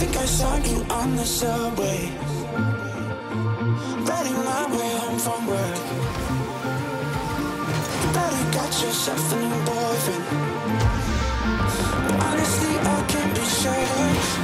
think I saw you on the subway. Riding my way home from work. You better got yourself a new boyfriend. Honestly, I can't be sure.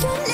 Don't you?